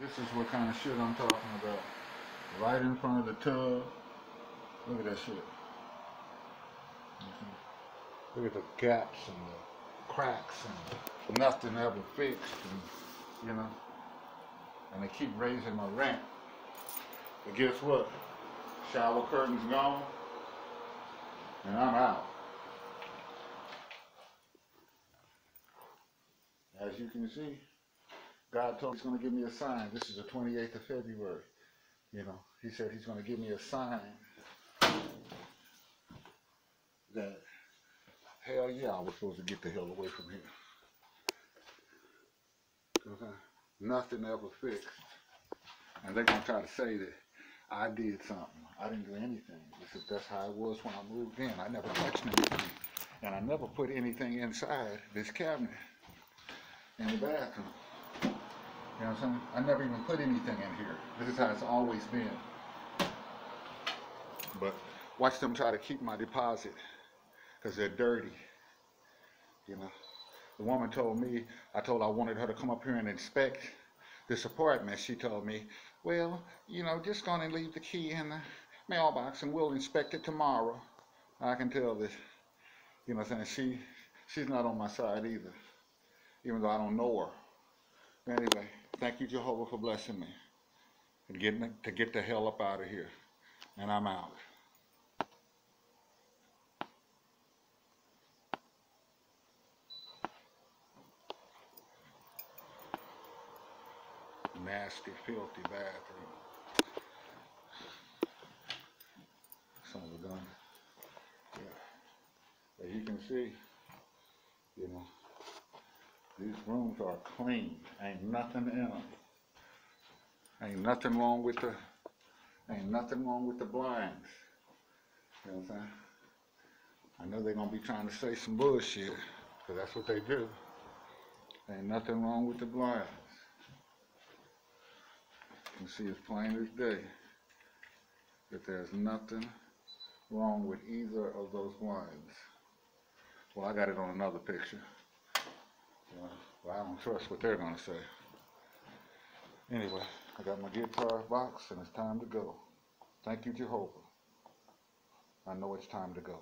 This is what kind of shit I'm talking about. Right in front of the tub. Look at that shit. Mhm. Look at the gaps and the cracks and nothing ever fixed and you know. And they keep raising my rent. But guess what? Shower curtains gone. And I'm out. As you can see, God told me he's going to give me a sign. This is the 28th of February. You know, he said he's going to give me a sign that, hell yeah, I was supposed to get the hell away from here. Okay? Nothing ever fixed. And they're going to try to say that I did something. I didn't do anything. That's how it was when I moved in. I never touched anything. And I never put anything inside this cabinet in the bathroom. You know what I'm saying? I never even put anything in here. This is how it's always been. But watch them try to keep my deposit because they're dirty. You know, the woman told me, I told her I wanted her to come up here and inspect this apartment. She told me, well, you know, just go and leave the key in the mailbox and we'll inspect it tomorrow. I can tell this, you know what I'm saying? She, she's not on my side either, even though I don't know her. Anyway, thank you, Jehovah, for blessing me and getting to get the hell up out of here. And I'm out. Nasty, filthy bathroom. Some of the gun. Yeah. As you can see, you know, these rooms are clean. Ain't nothing in them. Ain't nothing wrong with the, ain't nothing wrong with the blinds. You know what I'm saying? I know they're gonna be trying to say some bullshit, cause that's what they do. Ain't nothing wrong with the blinds. You can see as plain as day that there's nothing wrong with either of those blinds. Well, I got it on another picture. Well, I don't trust what they're gonna say. Anyway, I got my guitar box and it's time to go. Thank you, Jehovah. I know it's time to go.